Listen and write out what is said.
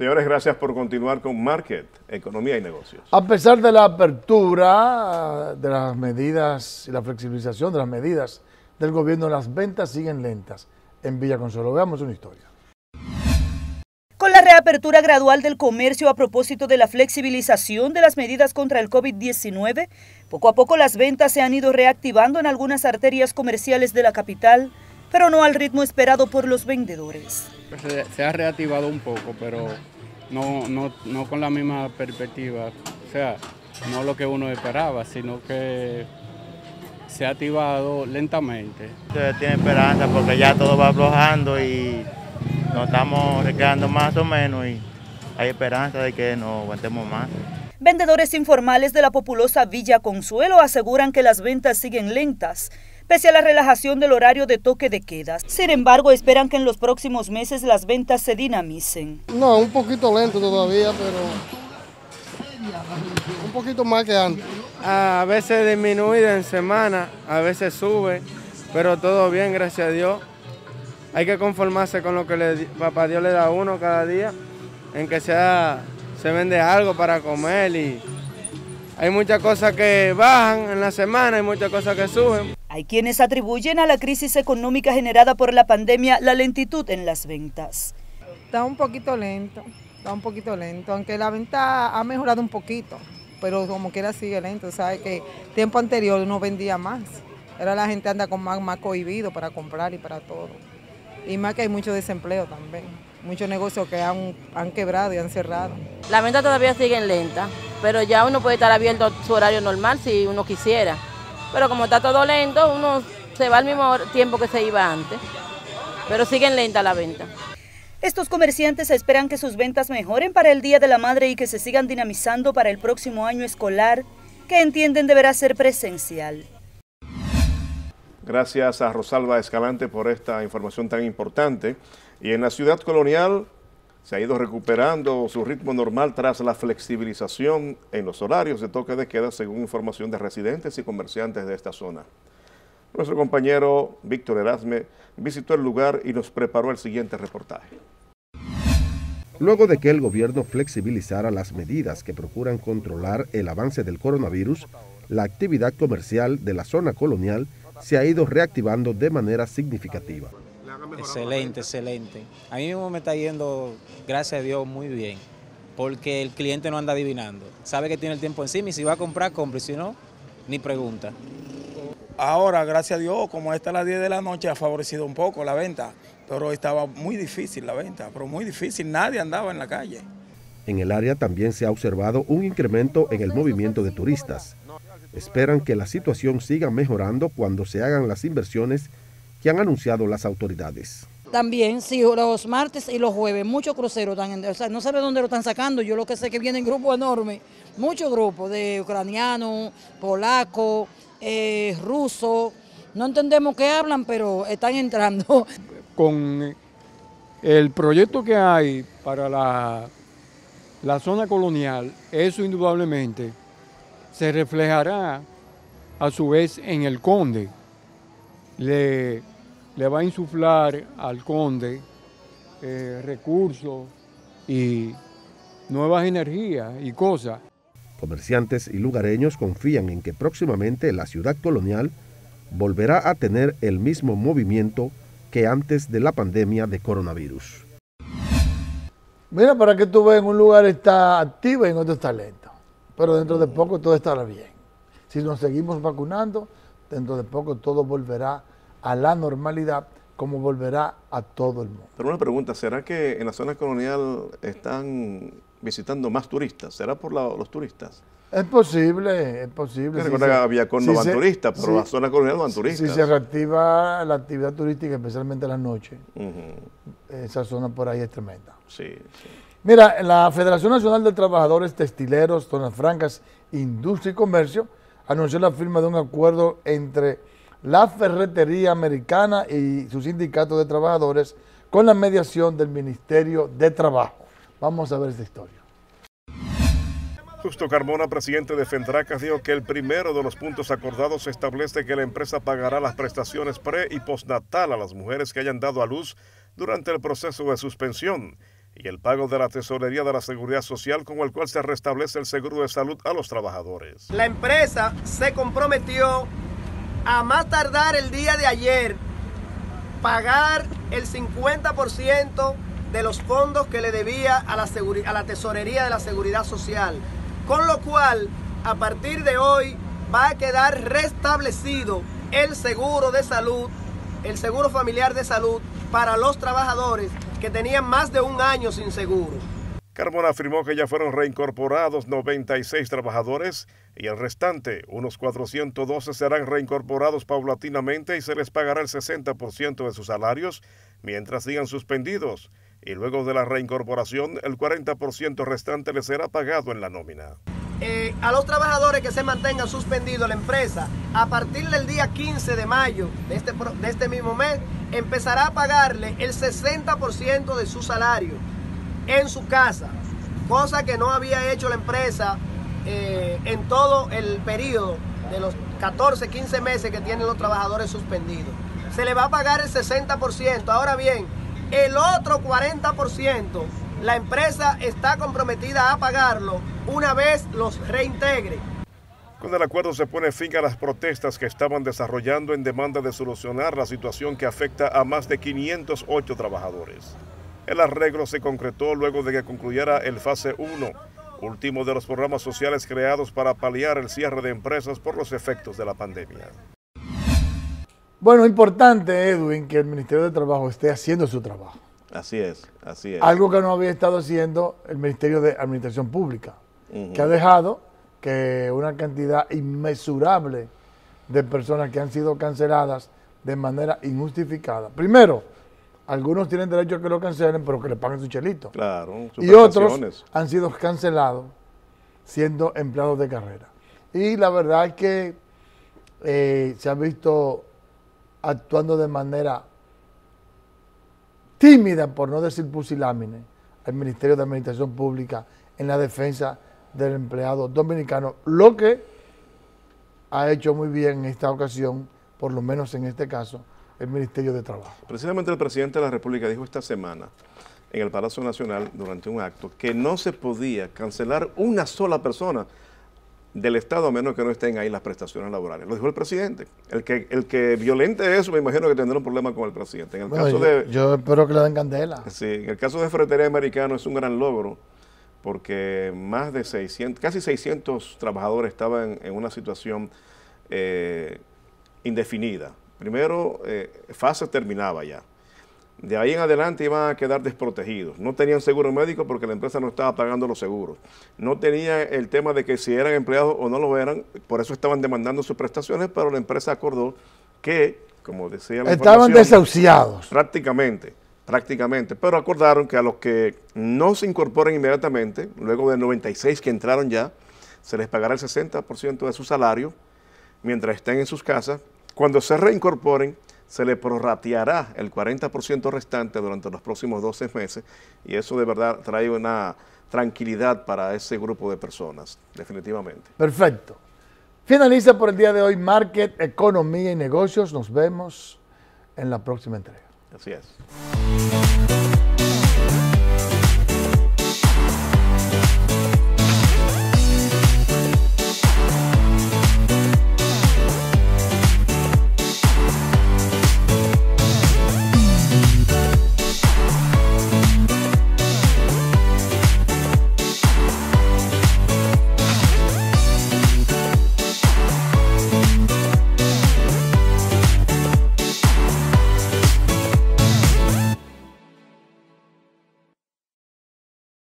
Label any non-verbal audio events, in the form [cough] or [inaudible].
Señores, gracias por continuar con Market, Economía y Negocios. A pesar de la apertura de las medidas y la flexibilización de las medidas del gobierno, las ventas siguen lentas en Villa Consuelo. Veamos una historia. Con la reapertura gradual del comercio a propósito de la flexibilización de las medidas contra el COVID-19, poco a poco las ventas se han ido reactivando en algunas arterias comerciales de la capital, pero no al ritmo esperado por los vendedores. Se, se ha reactivado un poco, pero no, no, no con la misma perspectiva, o sea, no lo que uno esperaba, sino que se ha activado lentamente. Se tiene esperanza porque ya todo va aflojando y nos estamos recreando más o menos y hay esperanza de que nos aguantemos más. Vendedores informales de la populosa Villa Consuelo aseguran que las ventas siguen lentas, pese a la relajación del horario de toque de quedas. Sin embargo, esperan que en los próximos meses las ventas se dinamicen. No, un poquito lento todavía, pero un poquito más que antes. A veces disminuye en semana, a veces sube, pero todo bien, gracias a Dios. Hay que conformarse con lo que le, papá Dios le da a uno cada día, en que sea, se vende algo para comer y hay muchas cosas que bajan en la semana, hay muchas cosas que suben. Hay quienes atribuyen a la crisis económica generada por la pandemia la lentitud en las ventas. Está un poquito lento, está un poquito lento, aunque la venta ha mejorado un poquito, pero como quiera sigue lento, sabe que tiempo anterior uno vendía más, ahora la gente anda con más, más cohibido para comprar y para todo, y más que hay mucho desempleo también, muchos negocios que han, han quebrado y han cerrado. La venta todavía sigue lenta, pero ya uno puede estar abierto a su horario normal si uno quisiera, pero como está todo lento, uno se va al mismo tiempo que se iba antes, pero siguen lenta la venta. Estos comerciantes esperan que sus ventas mejoren para el Día de la Madre y que se sigan dinamizando para el próximo año escolar, que entienden deberá ser presencial. Gracias a Rosalba Escalante por esta información tan importante. Y en la ciudad colonial se ha ido recuperando su ritmo normal tras la flexibilización en los horarios de toque de queda, según información de residentes y comerciantes de esta zona. Nuestro compañero Víctor Erasme visitó el lugar y nos preparó el siguiente reportaje. Luego de que el gobierno flexibilizara las medidas que procuran controlar el avance del coronavirus, la actividad comercial de la zona colonial se ha ido reactivando de manera significativa. Excelente, excelente. A mí mismo me está yendo, gracias a Dios, muy bien, porque el cliente no anda adivinando. Sabe que tiene el tiempo encima y si va a comprar, compre, si no, ni pregunta. Ahora, gracias a Dios, como está a las 10 de la noche, ha favorecido un poco la venta, pero estaba muy difícil la venta, pero muy difícil, nadie andaba en la calle. En el área también se ha observado un incremento en el movimiento de turistas. Esperan que la situación siga mejorando cuando se hagan las inversiones que han anunciado las autoridades. También, sí, los martes y los jueves, muchos cruceros están, o sea, no sabe dónde lo están sacando, yo lo que sé que vienen grupos enormes, muchos grupos de ucranianos, polacos, eh, rusos, no entendemos qué hablan, pero están entrando. [laughs] Con el proyecto que hay para la, la zona colonial, eso indudablemente se reflejará a su vez en el conde. Le, le va a insuflar al conde eh, recursos y nuevas energías y cosas. Comerciantes y lugareños confían en que próximamente la ciudad colonial volverá a tener el mismo movimiento que antes de la pandemia de coronavirus. Mira, para que tú veas, en un lugar está activo y en otro está lento. Pero dentro de poco todo estará bien. Si nos seguimos vacunando, dentro de poco todo volverá a la normalidad como volverá a todo el mundo. Pero una pregunta, ¿será que en la zona colonial están visitando más turistas? ¿Será por la, los turistas? Es posible, es posible. Recuerda que había con no van se, turistas, pero si, la zona colonial van turistas. Si se reactiva la actividad turística, especialmente en la noche, uh -huh. esa zona por ahí es tremenda. Sí, sí. Mira, la Federación Nacional de Trabajadores Textileros, Zonas Francas, Industria y Comercio anunció la firma de un acuerdo entre la ferretería americana y su sindicato de trabajadores con la mediación del Ministerio de Trabajo. Vamos a ver esta historia. Justo Carmona, presidente de Fentracas, dijo que el primero de los puntos acordados establece que la empresa pagará las prestaciones pre y postnatal a las mujeres que hayan dado a luz durante el proceso de suspensión y el pago de la tesorería de la Seguridad Social con el cual se restablece el seguro de salud a los trabajadores. La empresa se comprometió a más tardar el día de ayer pagar el 50% de los fondos que le debía a la, a la tesorería de la Seguridad Social, con lo cual a partir de hoy va a quedar restablecido el seguro de salud, el seguro familiar de salud para los trabajadores que tenían más de un año sin seguro. Carmona afirmó que ya fueron reincorporados 96 trabajadores y el restante, unos 412, serán reincorporados paulatinamente y se les pagará el 60% de sus salarios mientras sigan suspendidos. Y luego de la reincorporación, el 40% restante les será pagado en la nómina. Eh, a los trabajadores que se mantengan suspendidos la empresa, a partir del día 15 de mayo de este, de este mismo mes, empezará a pagarle el 60% de su salario en su casa, cosa que no había hecho la empresa eh, en todo el periodo de los 14, 15 meses que tienen los trabajadores suspendidos. Se le va a pagar el 60%. Ahora bien, el otro 40%, la empresa está comprometida a pagarlo una vez los reintegre. Con el acuerdo se pone fin a las protestas que estaban desarrollando en demanda de solucionar la situación que afecta a más de 508 trabajadores. El arreglo se concretó luego de que concluyera el fase 1, último de los programas sociales creados para paliar el cierre de empresas por los efectos de la pandemia. Bueno, importante, Edwin, que el Ministerio de Trabajo esté haciendo su trabajo. Así es, así es. Algo que no había estado haciendo el Ministerio de Administración Pública, que ha dejado que una cantidad inmesurable de personas que han sido canceladas de manera injustificada. Primero, algunos tienen derecho a que lo cancelen, pero que le paguen su chelito. Claro, y otros han sido cancelados siendo empleados de carrera. Y la verdad es que eh, se ha visto actuando de manera tímida, por no decir pusilámine, al Ministerio de Administración Pública en la defensa del empleado dominicano, lo que ha hecho muy bien en esta ocasión, por lo menos en este caso, el Ministerio de Trabajo. Precisamente el presidente de la República dijo esta semana en el Palacio Nacional durante un acto que no se podía cancelar una sola persona del Estado a menos que no estén ahí las prestaciones laborales. Lo dijo el presidente. El que, el que violente eso, me imagino que tendrá un problema con el presidente. En el caso yo, de, yo espero que le den candela. Sí, en el caso de Ferretería Americano es un gran logro porque más de 600, casi 600 trabajadores estaban en una situación eh, indefinida. Primero, eh, fase terminaba ya. De ahí en adelante iban a quedar desprotegidos. No tenían seguro médico porque la empresa no estaba pagando los seguros. No tenía el tema de que si eran empleados o no lo eran, por eso estaban demandando sus prestaciones, pero la empresa acordó que, como decía la Estaban desahuciados. Prácticamente, prácticamente. Pero acordaron que a los que no se incorporen inmediatamente, luego de 96 que entraron ya, se les pagará el 60% de su salario mientras estén en sus casas. Cuando se reincorporen, se le prorrateará el 40% restante durante los próximos 12 meses y eso de verdad trae una tranquilidad para ese grupo de personas, definitivamente. Perfecto. Finaliza por el día de hoy Market, Economía y Negocios. Nos vemos en la próxima entrega. Así es.